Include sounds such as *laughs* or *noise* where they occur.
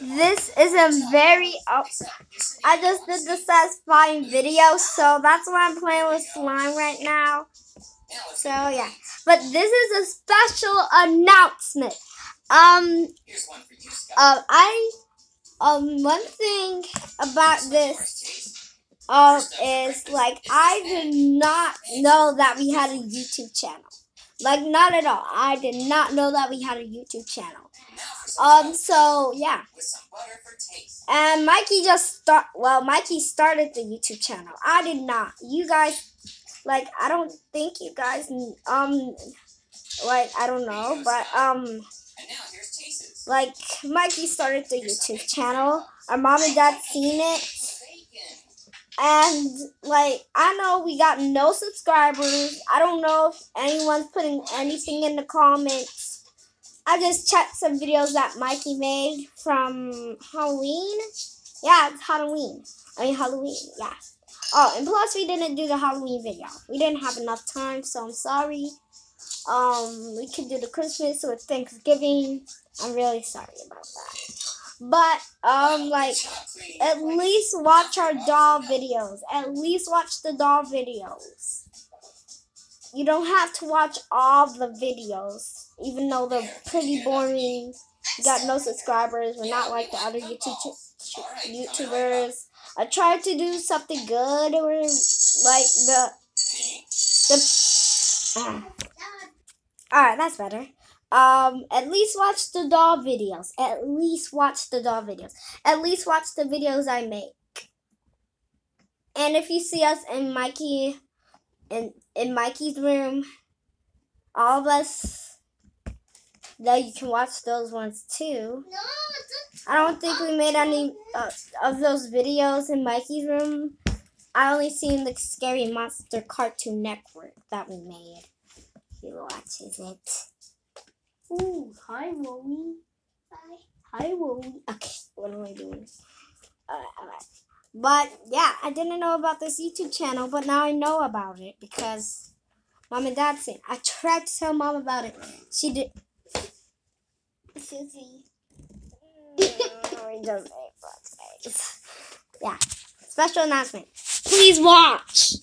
this is a very. I just did the satisfying video, so that's why I'm playing with slime right now. So yeah, but this is a special announcement. Um, uh, I um one thing about this um is like I did not know that we had a YouTube channel. Like not at all. I did not know that we had a YouTube channel. Um so yeah. And Mikey just start well Mikey started the YouTube channel. I did not. You guys like I don't think you guys um like I don't know, but um like Mikey started the YouTube channel. Our mom and dad seen it. And like I know we got no subscribers. I don't know if anyone's putting anything in the comments. I just checked some videos that Mikey made from Halloween. Yeah, it's Halloween. I mean Halloween, yeah. Oh, and plus we didn't do the Halloween video. We didn't have enough time, so I'm sorry. Um, we could do the Christmas or Thanksgiving. I'm really sorry about that. But um, like at least watch our doll videos. At least watch the doll videos. You don't have to watch all the videos, even though they're pretty boring. Got no subscribers. We're not like the other YouTube YouTubers. I tried to do something good, or like the the. Uh, all right, that's better. Um, at least watch the doll videos. At least watch the doll videos. At least watch the videos I make. And if you see us in Mikey, in in Mikey's room, all of us, though you can watch those ones too. no, I don't think we made any uh, of those videos in Mikey's room. I only seen the Scary Monster Cartoon Network that we made. He watches it. Ooh, hi, Wooly. Hi. Hi, Wooly. Okay, what am I doing? Alright, alright. But, yeah, I didn't know about this YouTube channel, but now I know about it because Mom and Dad said. I tried to tell Mom about it. She did. Susie. *laughs* yeah. Special announcement. Please watch.